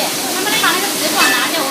能不能把那个纸管拿掉